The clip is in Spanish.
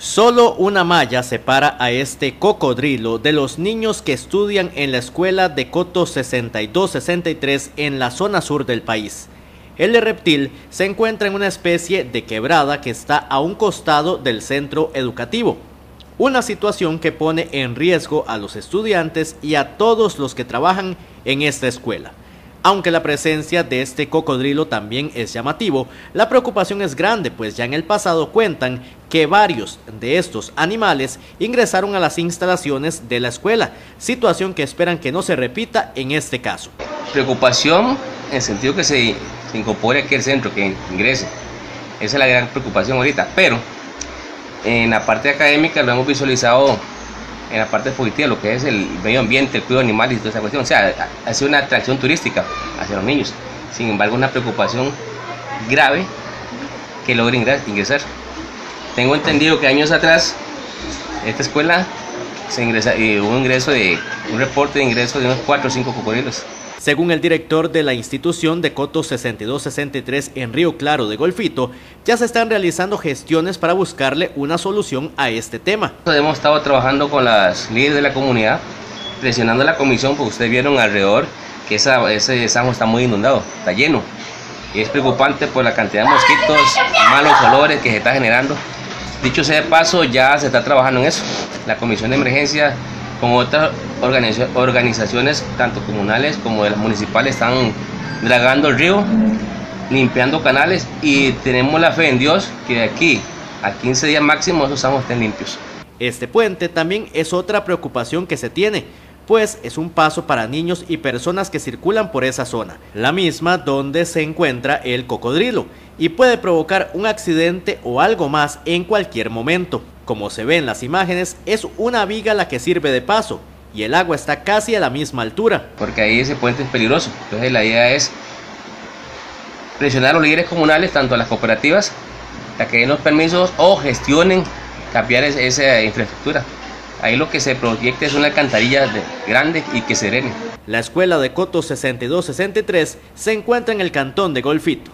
Solo una malla separa a este cocodrilo de los niños que estudian en la escuela de Coto 6263 en la zona sur del país. El reptil se encuentra en una especie de quebrada que está a un costado del centro educativo, una situación que pone en riesgo a los estudiantes y a todos los que trabajan en esta escuela. Aunque la presencia de este cocodrilo también es llamativo, la preocupación es grande, pues ya en el pasado cuentan que varios de estos animales ingresaron a las instalaciones de la escuela, situación que esperan que no se repita en este caso. Preocupación en el sentido que se, incorpore aquí al centro, que ingrese. Esa es la gran preocupación ahorita, pero en la parte académica lo hemos visualizado en la parte positiva, lo que es el medio ambiente, el cuidado animal y toda esa cuestión. O sea, ha sido una atracción turística hacia los niños. Sin embargo, una preocupación grave que logre ingresar. Tengo entendido que años atrás, esta escuela se ingresa, y hubo un ingreso de un reporte de ingreso de unos 4 o 5 cocodrilos. Según el director de la institución de Coto 6263 en Río Claro de Golfito, ya se están realizando gestiones para buscarle una solución a este tema. Hemos estado trabajando con las líderes de la comunidad, presionando a la comisión, porque ustedes vieron alrededor que esa, ese Sanjo está muy inundado, está lleno. Y es preocupante por la cantidad de mosquitos, malos olores que se está generando. Dicho sea de paso, ya se está trabajando en eso. La comisión de emergencia con otras organizaciones, tanto comunales como de las municipales, están dragando el río, limpiando canales y tenemos la fe en Dios que de aquí a 15 días máximo esos aguas estén limpios. Este puente también es otra preocupación que se tiene, pues es un paso para niños y personas que circulan por esa zona, la misma donde se encuentra el cocodrilo, y puede provocar un accidente o algo más en cualquier momento. Como se ve en las imágenes, es una viga la que sirve de paso y el agua está casi a la misma altura. Porque ahí ese puente es peligroso. Entonces la idea es presionar a los líderes comunales, tanto a las cooperativas, a que den los permisos o gestionen cambiar esa infraestructura. Ahí lo que se proyecta es una alcantarilla grande y que serene. La escuela de Coto 6263 se encuentra en el cantón de Golfito.